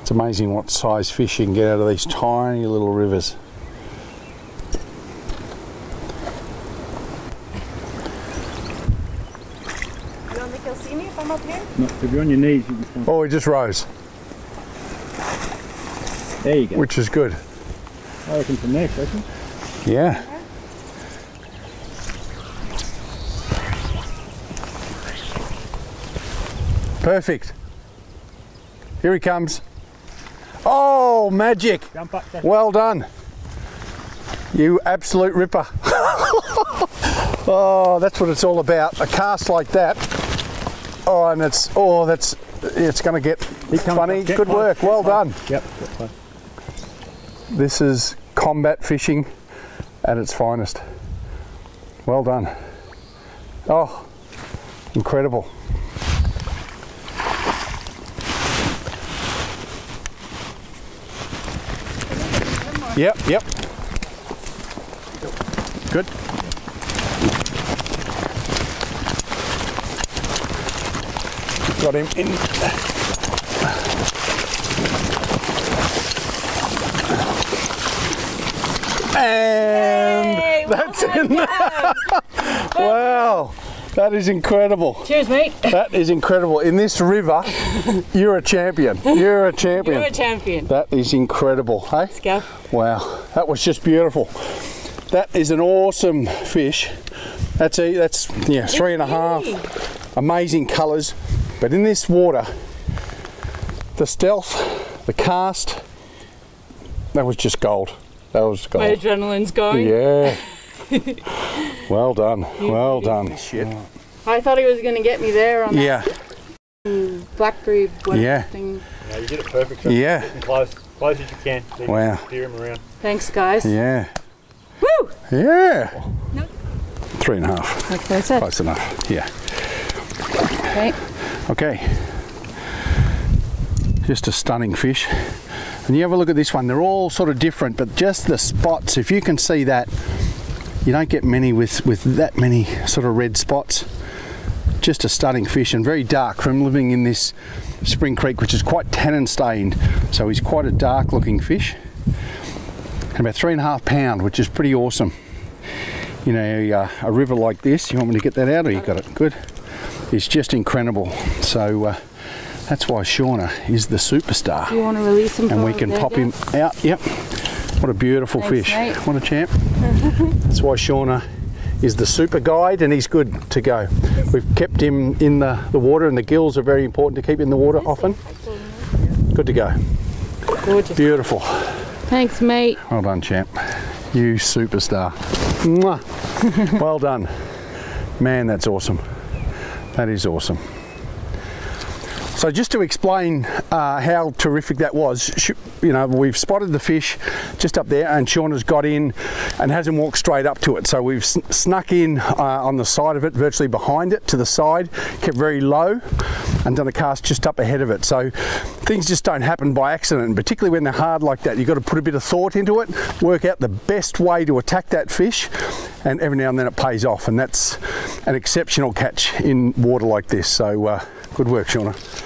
It's amazing what size fish you can get out of these tiny little rivers. You don't think he'll see me if I'm up here? No, if you're on your knees, you can. Oh, he just rose, There you go. which is good. I reckon from there, Jason. Yeah. Perfect. Here he comes. Oh, magic. Jump up, Jason. Well done. You absolute ripper. oh, that's what it's all about. A cast like that. Oh, and it's, oh, that's, it's going to get funny. Get Good work. Well done. Yep. This is combat fishing at its finest. Well done. Oh, incredible. Yep, yep. Good. Got him in. And well that's in Wow, that is incredible. Cheers, mate. That is incredible. In this river, you're a champion. You're a champion. You're a champion. That is incredible, hey? Gav. Wow, that was just beautiful. That is an awesome fish. That's a, that's yeah, three and a half. Amazing colours, but in this water, the stealth, the cast, that was just gold. That was gold. My adrenaline's going. Yeah. well done. Well done. Shit. I thought he was going to get me there on Yeah. that blackberry what Yeah. thing. No, you did it perfect. Jason. Yeah. Getting close, close as you can. So you Wow. can Steer him around. Thanks, guys. Yeah. Woo! Yeah. Nope. Three and a half. That's what I. Close enough. Yeah. Okay. Okay. Just a stunning fish. And you have a look at this one, they're all sort of different, but just the spots, if you can see that, you don't get many with, with that many sort of red spots. Just a stunning fish and very dark from living in this Spring Creek, which is quite tannin stained. So he's quite a dark looking fish. And about three and a half pound, which is pretty awesome. You know, uh, a river like this, you want me to get that out or you got it? Good. It's just incredible. So uh, that's why Shawna is the superstar Do you want to release him? and we can pop him out. Yep. What a beautiful Thanks, fish. mate. What a champ. That's why Shawna is the super guide and he's good to go. We've kept him in the, the water and the gills are very important to keep in the water often. Good to go. Gorgeous. Beautiful. Thanks, mate. Well done, champ. You superstar. Well done. Man, that's awesome. That is awesome. So just to explain uh, how terrific that was, you know, we've spotted the fish just up there and Sean has got in and hasn't walked straight up to it. So we've sn- snuck in uh, on the side of it, virtually behind it, to the side, kept very low and done a cast just up ahead of it. So things just don't happen by accident, particularly when they're hard like that. You've got to put a bit of thought into it, work out the best way to attack that fish, and every now and then it pays off. And that's an exceptional catch in water like this. So uh, good work, Shawna.